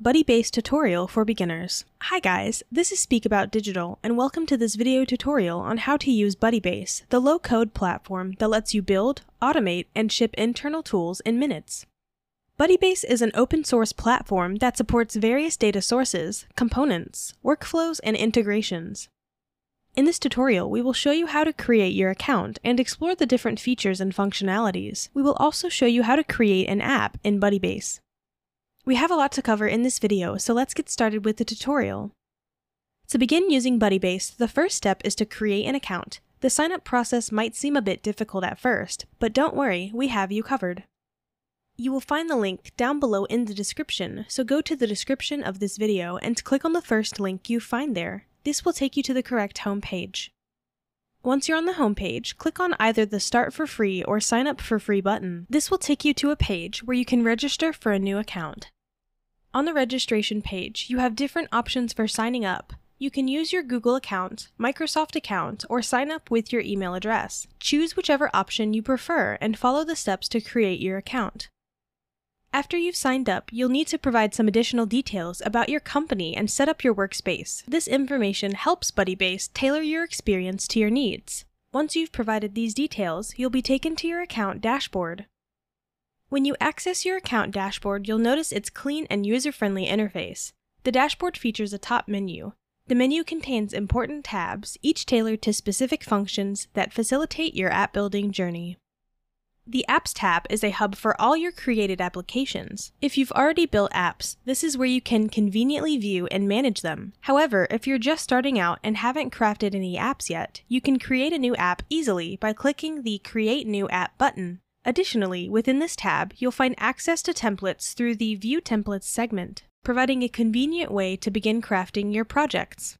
Budibase tutorial for beginners. Hi guys, this is Speak About Digital, and welcome to this video tutorial on how to use Budibase, the low-code platform that lets you build, automate, and ship internal tools in minutes. Budibase is an open source platform that supports various data sources, components, workflows, and integrations. In this tutorial, we will show you how to create your account and explore the different features and functionalities. We will also show you how to create an app in Budibase. We have a lot to cover in this video, so let's get started with the tutorial. To begin using Budibase, the first step is to create an account. The sign-up process might seem a bit difficult at first, but don't worry, we have you covered. You will find the link down below in the description, so go to the description of this video and click on the first link you find there. This will take you to the correct home page. Once you're on the home page, click on either the Start for Free or Sign Up for Free button. This will take you to a page where you can register for a new account. On the registration page, you have different options for signing up. You can use your Google account, Microsoft account, or sign up with your email address. Choose whichever option you prefer and follow the steps to create your account. After you've signed up, you'll need to provide some additional details about your company and set up your workspace. This information helps Budibase tailor your experience to your needs. Once you've provided these details, you'll be taken to your account dashboard. When you access your account dashboard, you'll notice its clean and user-friendly interface. The dashboard features a top menu. The menu contains important tabs, each tailored to specific functions that facilitate your app building journey. The Apps tab is a hub for all your created applications. If you've already built apps, this is where you can conveniently view and manage them. However, if you're just starting out and haven't crafted any apps yet, you can create a new app easily by clicking the Create New App button. Additionally, within this tab, you'll find access to templates through the View Templates segment, providing a convenient way to begin crafting your projects.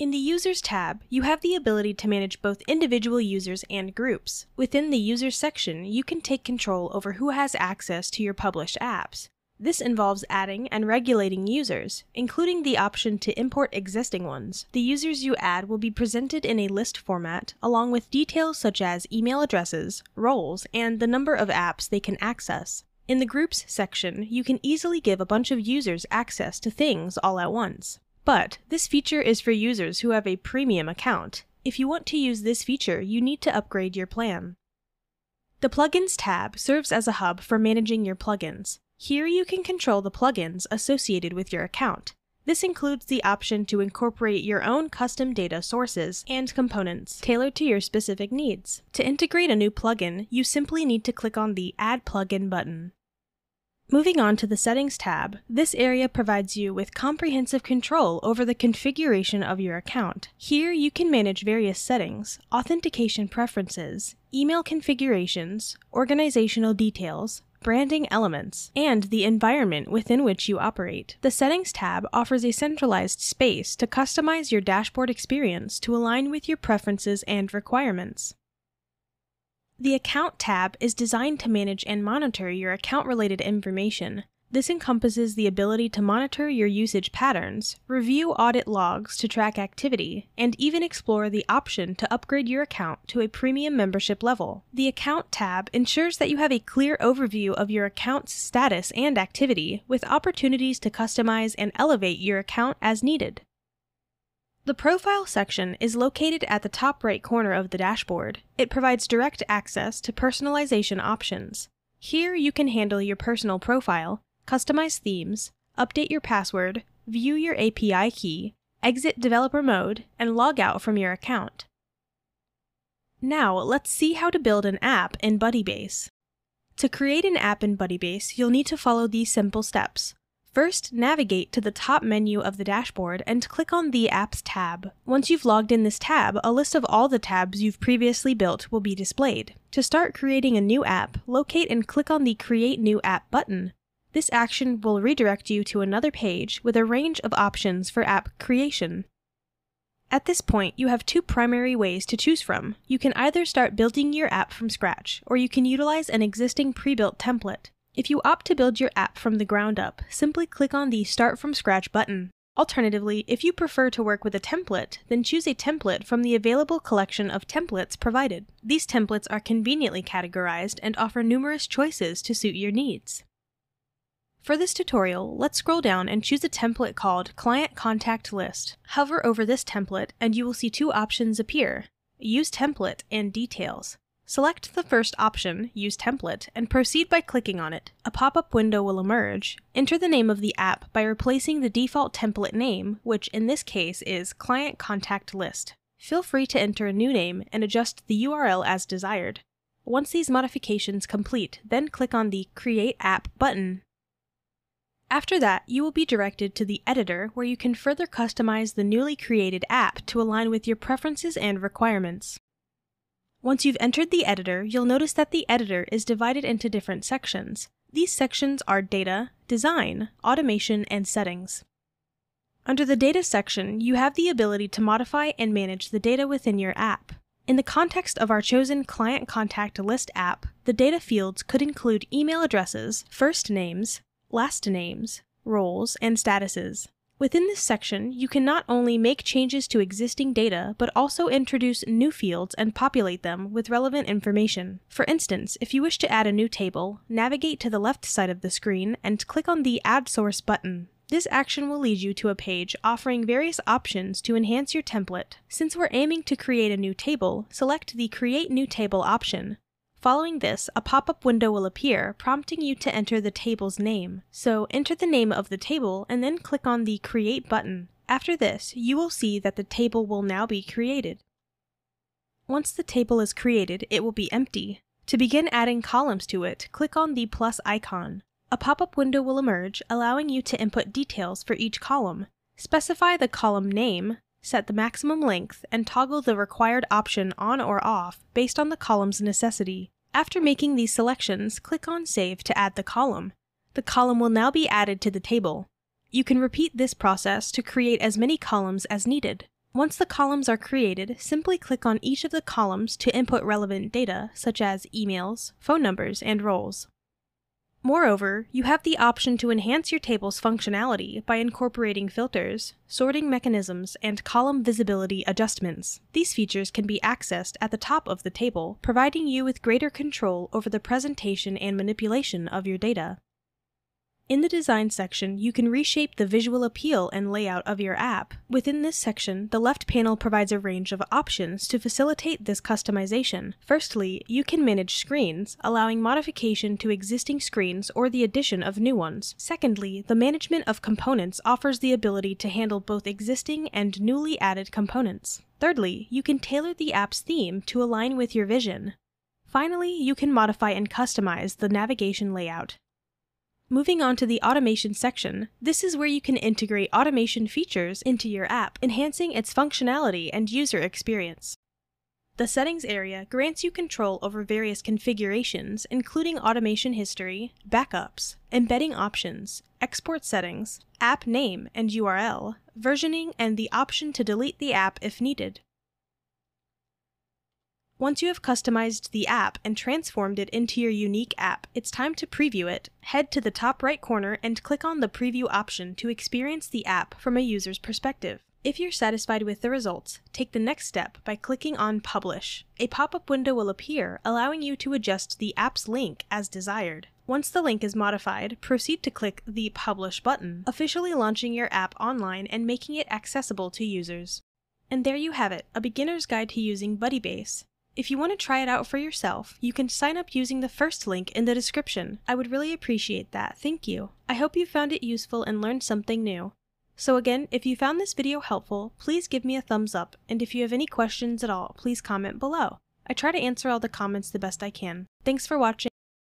In the Users tab, you have the ability to manage both individual users and groups. Within the Users section, you can take control over who has access to your published apps. This involves adding and regulating users, including the option to import existing ones. The users you add will be presented in a list format, along with details such as email addresses, roles, and the number of apps they can access. In the Groups section, you can easily give a bunch of users access to things all at once. But this feature is for users who have a premium account. If you want to use this feature, you need to upgrade your plan. The Plugins tab serves as a hub for managing your plugins. Here you can control the plugins associated with your account. This includes the option to incorporate your own custom data sources and components tailored to your specific needs. To integrate a new plugin, you simply need to click on the Add Plugin button. Moving on to the Settings tab, this area provides you with comprehensive control over the configuration of your account. Here you can manage various settings, authentication preferences, email configurations, organizational details, branding elements, and the environment within which you operate. The Settings tab offers a centralized space to customize your dashboard experience to align with your preferences and requirements. The Account tab is designed to manage and monitor your account related information, this encompasses the ability to monitor your usage patterns, review audit logs to track activity, and even explore the option to upgrade your account to a premium membership level. The Account tab ensures that you have a clear overview of your account's status and activity, with opportunities to customize and elevate your account as needed. The Profile section is located at the top right corner of the dashboard. It provides direct access to personalization options. Here you can handle your personal profile, customize themes, update your password, view your API key, exit developer mode, and log out from your account. Now, let's see how to build an app in Budibase. To create an app in Budibase, you'll need to follow these simple steps. First, navigate to the top menu of the dashboard and click on the Apps tab. Once you've logged in this tab, a list of all the tabs you've previously built will be displayed. To start creating a new app, locate and click on the Create New App button. This action will redirect you to another page with a range of options for app creation. At this point, you have two primary ways to choose from. You can either start building your app from scratch, or you can utilize an existing pre-built template. If you opt to build your app from the ground up, simply click on the Start from Scratch button. Alternatively, if you prefer to work with a template, then choose a template from the available collection of templates provided. These templates are conveniently categorized and offer numerous choices to suit your needs. For this tutorial, let's scroll down and choose a template called Client Contact List. Hover over this template and you will see two options appear, Use Template and Details. Select the first option, Use Template, and proceed by clicking on it. A pop-up window will emerge. Enter the name of the app by replacing the default template name, which in this case is Client Contact List. Feel free to enter a new name and adjust the URL as desired. Once these modifications complete, then click on the Create App button after that, you will be directed to the editor where you can further customize the newly created app to align with your preferences and requirements. Once you've entered the editor, you'll notice that the editor is divided into different sections. These sections are Data, Design, Automation, and Settings. Under the Data section, you have the ability to modify and manage the data within your app. In the context of our chosen Client Contact List app, the data fields could include email addresses, first names, last names, roles, and statuses. Within this section, you can not only make changes to existing data, but also introduce new fields and populate them with relevant information. For instance, if you wish to add a new table, navigate to the left side of the screen and click on the Add Source button. This action will lead you to a page offering various options to enhance your template. Since we're aiming to create a new table, select the Create New Table option. Following this, a pop-up window will appear, prompting you to enter the table's name. So enter the name of the table and then click on the Create button. After this, you will see that the table will now be created. Once the table is created, it will be empty. To begin adding columns to it, click on the plus icon. A pop-up window will emerge, allowing you to input details for each column. Specify the column name, set the maximum length, and toggle the required option on or off based on the column's necessity. After making these selections, click on Save to add the column. The column will now be added to the table. You can repeat this process to create as many columns as needed. Once the columns are created, simply click on each of the columns to input relevant data, such as emails, phone numbers, and roles. Moreover, you have the option to enhance your table's functionality by incorporating filters, sorting mechanisms, and column visibility adjustments. These features can be accessed at the top of the table, providing you with greater control over the presentation and manipulation of your data. In the Design section, you can reshape the visual appeal and layout of your app. Within this section, the left panel provides a range of options to facilitate this customization. Firstly, you can manage screens, allowing modification to existing screens or the addition of new ones. Secondly, the management of components offers the ability to handle both existing and newly added components. Thirdly, you can tailor the app's theme to align with your vision. Finally, you can modify and customize the navigation layout. Moving on to the automation section, this is where you can integrate automation features into your app, enhancing its functionality and user experience. The Settings area grants you control over various configurations, including automation history, backups, embedding options, export settings, app name and URL, versioning, and the option to delete the app if needed. Once you have customized the app and transformed it into your unique app, it's time to preview it. Head to the top right corner and click on the Preview option to experience the app from a user's perspective. If you're satisfied with the results, take the next step by clicking on Publish. A pop-up window will appear, allowing you to adjust the app's link as desired. Once the link is modified, proceed to click the Publish button, officially launching your app online and making it accessible to users. And there you have it, a beginner's guide to using Budibase. If you want to try it out for yourself, you can sign up using the first link in the description. I would really appreciate that, thank you. I hope you found it useful and learned something new. So again, if you found this video helpful, please give me a thumbs up, and if you have any questions at all, please comment below. I try to answer all the comments the best I can. Thanks for watching.